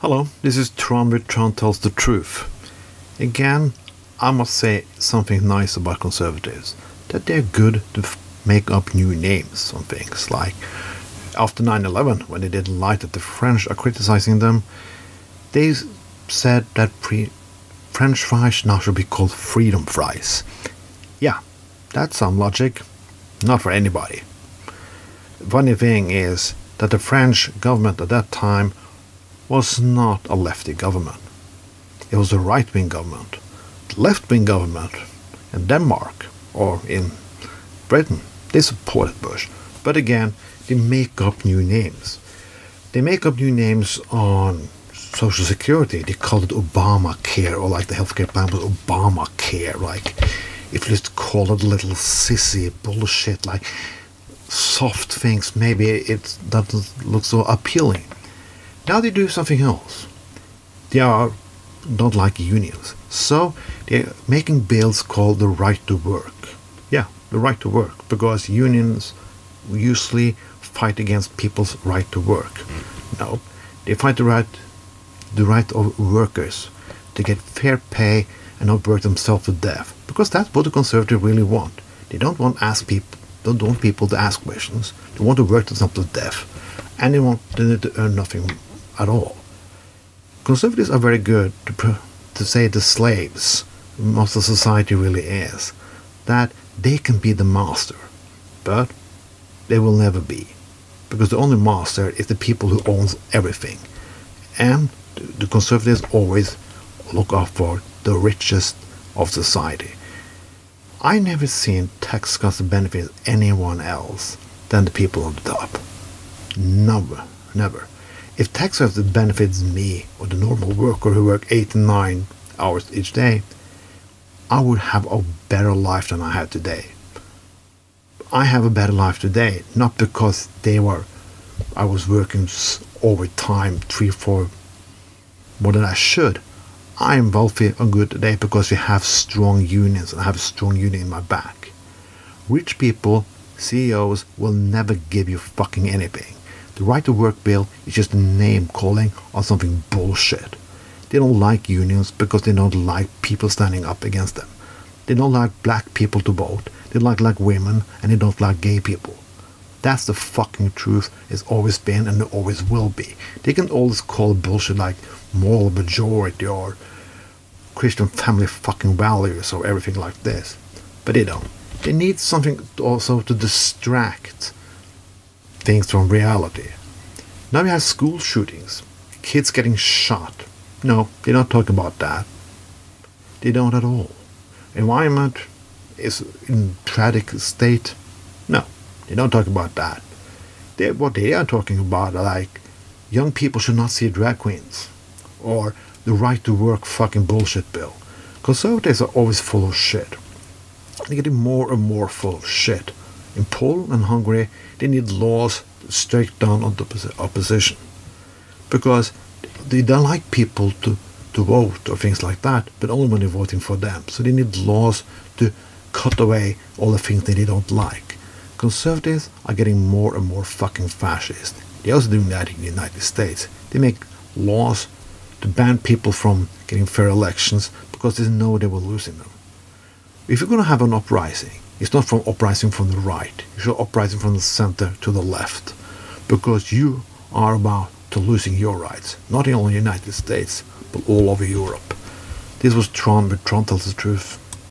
Hello, this is Trond with Trond Tells the Truth. Again, I must say something nice about conservatives that they're good to make up new names on things. Like after 9 11, when they didn't like that the French are criticizing them, they said that French fries now should be called freedom fries. Yeah, that's some logic. Not for anybody. Funny thing is that the French government at that time was not a lefty government. It was a right wing government. The left wing government in Denmark or in Britain, they supported Bush. But again, they make up new names. They make up new names on Social Security. They call it Obamacare, or like the healthcare plan was Obamacare. Like, if you just call it little sissy bullshit, like soft things, maybe it doesn't look so appealing. Now they do something else. They are not like unions. So they're making bills called the right to work. Yeah, the right to work, because unions usually fight against people's right to work. No, they fight the right, the right of workers to get fair pay and not work themselves to death, because that's what the conservatives really want. They don't want ask people, don't want people to ask questions. They want to work themselves to death, and they want to earn nothing at all. Conservatives are very good to, to say the slaves, most of society really is, that they can be the master, but they will never be, because the only master is the people who owns everything, and the the conservatives always look out for the richest of society. I never seen tax cuts benefit anyone else than the people on the top. Never, never. If tax cuts benefits me or the normal worker who work eight to nine hours each day, I would have a better life than I have today. I have a better life today, not because they were, I was working overtime three, four, more than I should. I am wealthy and good today because we have strong unions and I have a strong union in my back. Rich people, CEOs, will never give you fucking anything. The right to work bill is just a name calling on something bullshit. They don't like unions because they don't like people standing up against them. They don't like black people to vote. They like like women and they don't like gay people. That's the fucking truth. It's always been and it always will be. They can always call bullshit like moral majority or Christian family fucking values or everything like this. But they don't. They need something also to distract things from reality. Now we have school shootings, kids getting shot. No, they don't talk about that. They don't at all. Environment is in tragic state. No, they don't talk about that. They, what they are talking about are like young people should not see drag queens or the right to work fucking bullshit bill. Conservatives are always full of shit. They're getting more and more full of shit. In Poland and Hungary, they need laws to strike down on the opposition because they don't like people to, to vote or things like that, but only when they're voting for them. So they need laws to cut away all the things that they don't like. Conservatives are getting more and more fucking fascist. They're also doing that in the United States. They make laws to ban people from getting fair elections because they know they were losing them. If you're going to have an uprising, it's not from uprising from the right. You should uprising from the center to the left, because you are about to losing your rights, not only in the United States, but all over Europe. This was Trond, but Trond tells the truth.